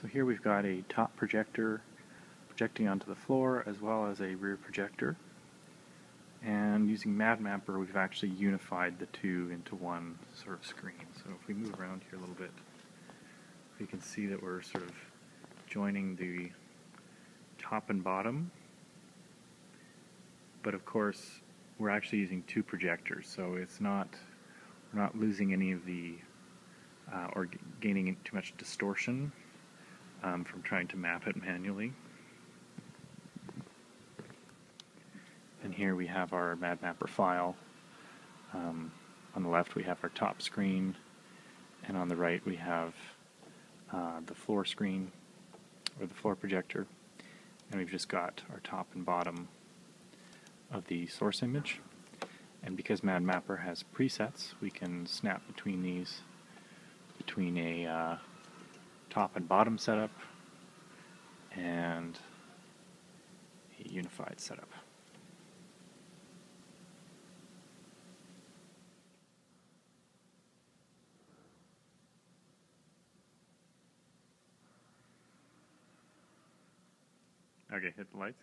So here we've got a top projector projecting onto the floor as well as a rear projector. And using MadMapper, we've actually unified the two into one sort of screen. So if we move around here a little bit, we can see that we're sort of joining the top and bottom. But of course, we're actually using two projectors, so it's not we're not losing any of the uh, or gaining too much distortion um, from trying to map it manually. And here we have our MadMapper file. Um, on the left we have our top screen, and on the right we have uh, the floor screen, or the floor projector. And we've just got our top and bottom of the source image. And because MadMapper has presets, we can snap between these, between a uh, top and bottom setup and a unified setup. Okay, hit the lights.